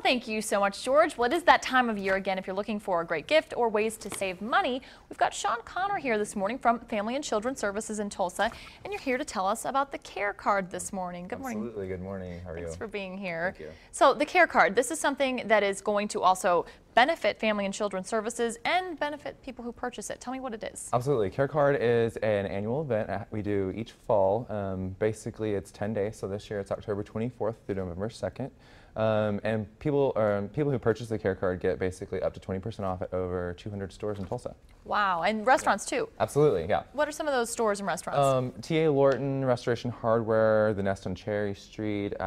Well, thank you so much, George. Well, it is that time of year again. If you're looking for a great gift or ways to save money, we've got Sean Connor here this morning from Family and Children Services in Tulsa, and you're here to tell us about the Care Card this morning. Good morning. Absolutely. Good morning. How are Thanks you? for being here. Thank you. So, the Care Card, this is something that is going to also benefit Family and Children Services and benefit people who purchase it. Tell me what it is. Absolutely. Care Card is an annual event we do each fall. Um, basically, it's 10 days. So this year it's October 24th through November 2nd. Um, and people, um, people who purchase the Care Card get basically up to 20% off at over 200 stores in Tulsa. Wow, and restaurants too. Absolutely, yeah. What are some of those stores and restaurants? Um, TA Lorton, Restoration Hardware, the Nest on Cherry Street.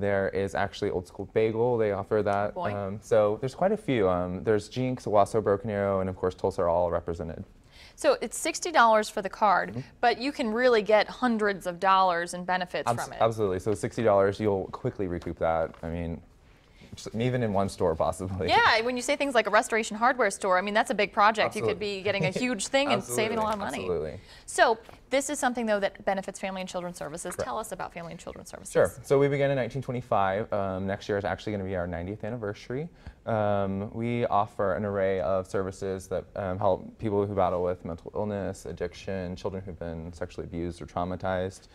There is actually Old School Bagel. They offer that. Um, so there's quite a few. Um, there's Jenks, Owasso, Broken Arrow, and of course Tulsa are all represented. So it's $60 for the card, Mm-hmm. but you can really get hundreds of dollars in benefits Abs- from it. Absolutely. So $60, you'll quickly recoup that. I mean, even in one store possibly. Yeah, when you say things like a restoration hardware store, I mean, that's a big project. You could be getting a huge thing and saving a lot of money. Absolutely. So this is something, though, that benefits Family and Children Services. Tell us about Family and Children Services. Sure. So we began in 1925. Um, next year is actually going to be our 90th anniversary. Um, we offer an array of services that um, help people who battle with mental illness, addiction, children who've been sexually abused or traumatized.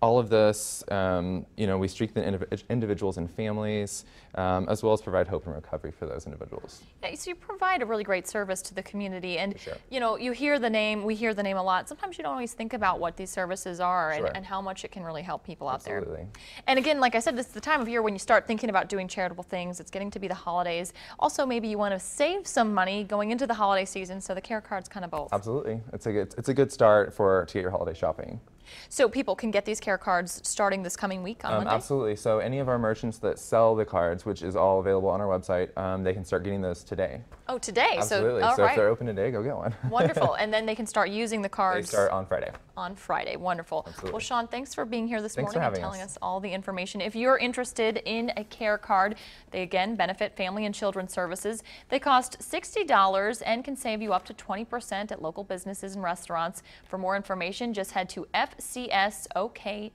All of this, um, you know, we strengthen indiv- individuals and families, um, as well as provide hope and recovery for those individuals. Yeah, so you provide a really great service to the community, and sure. you know you hear the name, we hear the name a lot. Sometimes you don't always think about what these services are and, Sure. and how much it can really help people out there. Absolutely. And again, like I said, this is the time of year when you start thinking about doing charitable things. It's getting to be the holidays. Also, maybe you want to save some money going into the holiday season, so the care card's kind of both. Absolutely. It's a good, it's a good start for to get your holiday shopping. So people can get these care cards starting this coming week on Um, Monday. absolutely. So any of our merchants that sell the cards, which is all available on our website, um, they can start getting those today. Oh, today. Absolutely. So, all so right. if they're open today, go get one. Wonderful. And then they can start using the cards. they start on Friday. on Friday. Wonderful. Absolutely. Well, Sean, thanks for being here this Thanks morning and telling us. us all the information. If you're interested in a care card, they again benefit Family and Children Services. They cost $60 and can save you up to 20% at local businesses and restaurants. For more information, just head to fcsok.org.